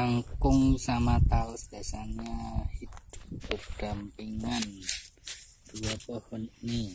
kangkung sama taus dasarnya hidup berdampingan. Dua pohon ini.